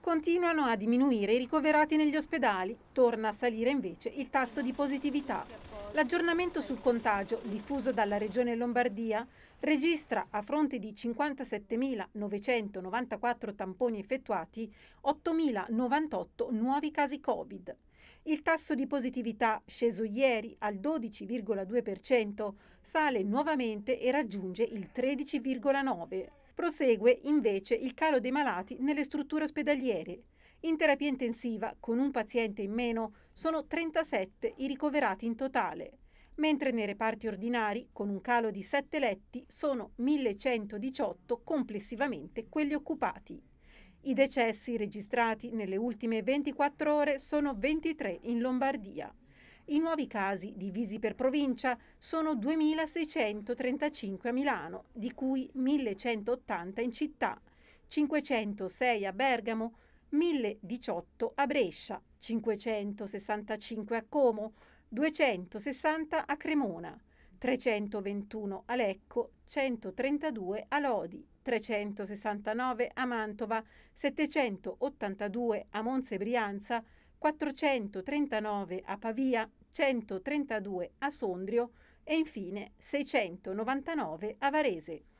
Continuano a diminuire i ricoverati negli ospedali, torna a salire invece il tasso di positività. L'aggiornamento sul contagio diffuso dalla Regione Lombardia registra, a fronte di 57.994 tamponi effettuati, 8.098 nuovi casi Covid. Il tasso di positività, sceso ieri al 12,2%, sale nuovamente e raggiunge il 13,9%. Prosegue invece il calo dei malati nelle strutture ospedaliere. In terapia intensiva, con un paziente in meno, sono 37 i ricoverati in totale, mentre nei reparti ordinari, con un calo di 7 letti, sono 1118 complessivamente quelli occupati. I decessi registrati nelle ultime 24 ore sono 23 in Lombardia. I nuovi casi, divisi per provincia, sono 2.635 a Milano, di cui 1.180 in città, 506 a Bergamo, 1.018 a Brescia, 565 a Como, 260 a Cremona, 321 a Lecco, 132 a Lodi, 369 a Mantova, 782 a Monza e Brianza, 439 a Pavia, 132 a Sondrio e infine 699 a Varese.